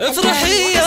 افرحي يا